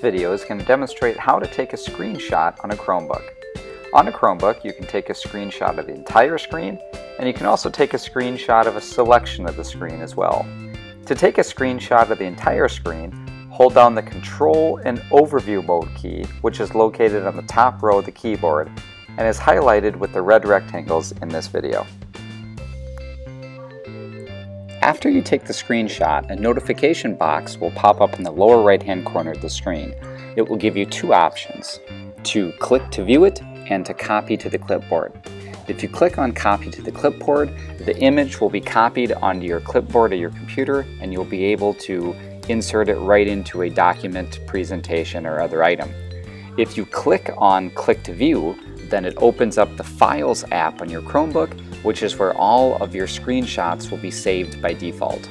video is going to demonstrate how to take a screenshot on a Chromebook. On a Chromebook, you can take a screenshot of the entire screen, and you can also take a screenshot of a selection of the screen as well. To take a screenshot of the entire screen, hold down the Control and Overview mode key, which is located on the top row of the keyboard, and is highlighted with the red rectangles in this video. After you take the screenshot, a notification box will pop up in the lower right hand corner of the screen. It will give you two options, to click to view it and to copy to the clipboard. If you click on copy to the clipboard, the image will be copied onto your clipboard of your computer and you'll be able to insert it right into a document, presentation, or other item. If you click on click to view, then it opens up the Files app on your Chromebook which is where all of your screenshots will be saved by default.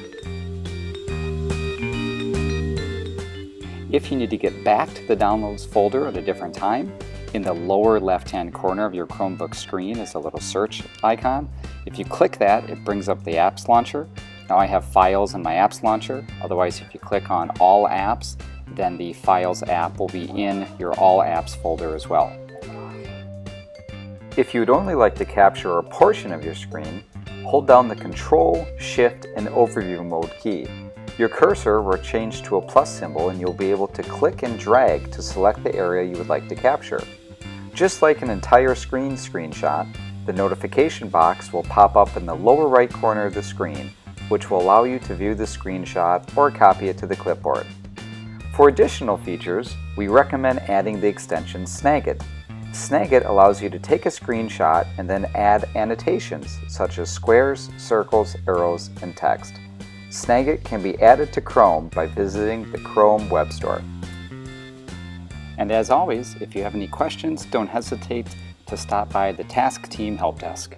If you need to get back to the Downloads folder at a different time, in the lower left-hand corner of your Chromebook screen is a little search icon. If you click that, it brings up the Apps Launcher. Now I have files in my Apps Launcher. Otherwise, if you click on All Apps, then the Files app will be in your All Apps folder as well. If you'd only like to capture a portion of your screen, hold down the Control, Shift, and Overview mode key. Your cursor will change to a plus symbol and you'll be able to click and drag to select the area you would like to capture. Just like an entire screen screenshot, the notification box will pop up in the lower right corner of the screen, which will allow you to view the screenshot or copy it to the clipboard. For additional features, we recommend adding the extension Snagit. Snagit allows you to take a screenshot and then add annotations such as squares, circles, arrows, and text. Snagit can be added to Chrome by visiting the Chrome Web Store. And as always, if you have any questions, don't hesitate to stop by the Task Team Help Desk.